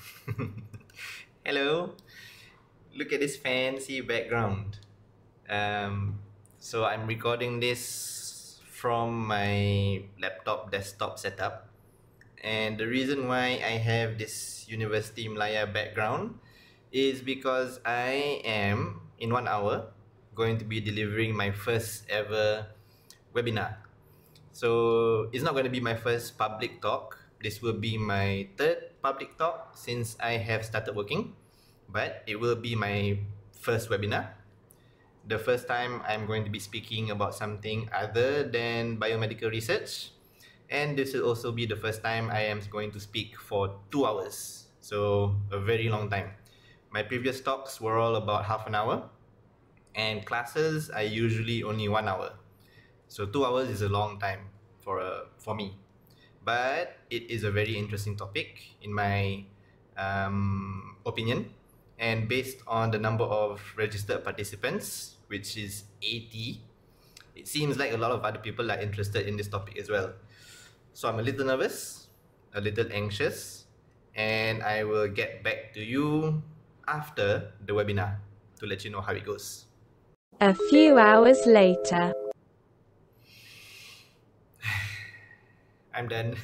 Hello. Look at this fancy background. Um, so I'm recording this from my laptop desktop setup. And the reason why I have this University Malaya background is because I am, in one hour, going to be delivering my first ever webinar. So it's not going to be my first public talk. This will be my third public talk since I have started working, but it will be my first webinar. The first time I'm going to be speaking about something other than biomedical research. And this will also be the first time I am going to speak for two hours. So a very long time. My previous talks were all about half an hour and classes are usually only one hour. So two hours is a long time for a, for me but it is a very interesting topic in my um, opinion. And based on the number of registered participants which is 80 it seems like a lot of other people are interested in this topic as well. So i'm a little nervous a little anxious and i will get back to you after the webinar to let you know how it goes. A few hours later I'm done.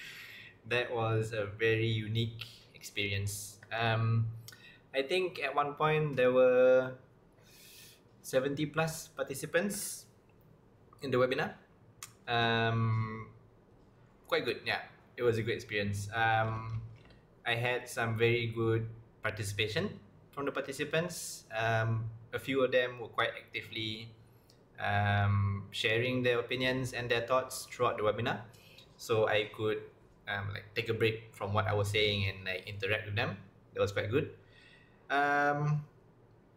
that was a very unique experience. Um, I think at one point there were 70 plus participants in the webinar. Um, quite good, yeah. It was a great experience. Um, I had some very good participation from the participants. Um, a few of them were quite actively um, sharing their opinions and their thoughts throughout the webinar so I could um, like take a break from what I was saying and like interact with them. That was quite good. Um,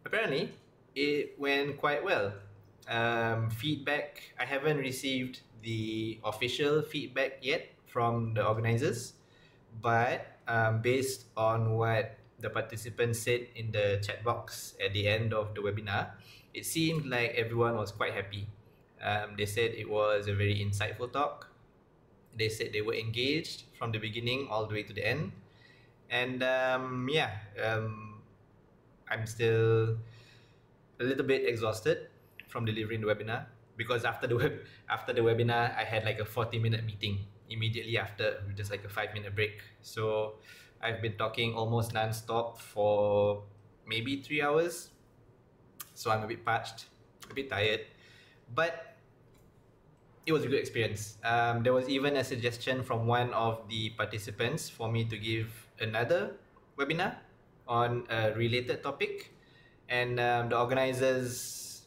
apparently, it went quite well. Um, feedback I haven't received the official feedback yet from the organizers, but um, based on what the participants said in the chat box at the end of the webinar, it seemed like everyone was quite happy. Um, they said it was a very insightful talk they said they were engaged from the beginning all the way to the end. And um, yeah um, i'm still a little bit exhausted from delivering the webinar because after the web after the webinar i had like a 40 minute meeting immediately after just like a five minute break. So i've been talking almost non-stop for maybe three hours. So i'm a bit parched a bit tired. But it was a good experience. Um, there was even a suggestion from one of the participants for me to give another webinar on a related topic, and um, the organizers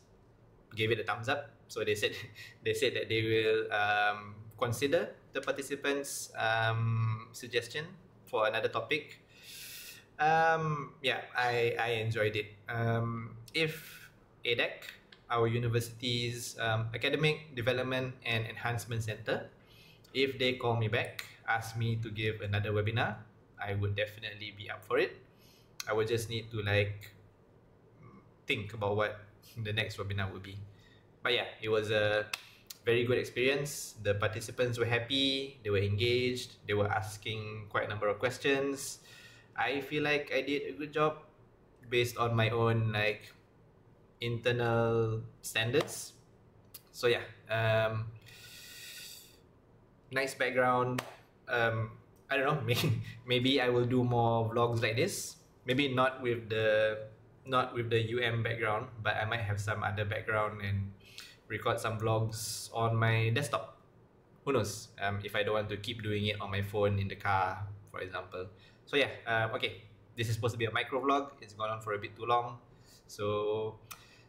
gave it a thumbs up. So they said they said that they will um, consider the participants' um, suggestion for another topic. Um, yeah, I, I enjoyed it. Um, if ADEC our university's um, academic development and enhancement center. If they call me back ask me to give another webinar i would definitely be up for it. I would just need to like think about what the next webinar would be. But yeah it was a very good experience. The participants were happy they were engaged they were asking quite a number of questions. I feel like i did a good job based on my own like internal standards. So yeah, um, nice background. Um, I don't know. Maybe maybe I will do more vlogs like this. Maybe not with the not with the UM background, but I might have some other background and record some vlogs on my desktop. Who knows? Um, if I don't want to keep doing it on my phone in the car, for example. So yeah, um, okay. This is supposed to be a micro vlog. It's gone on for a bit too long. So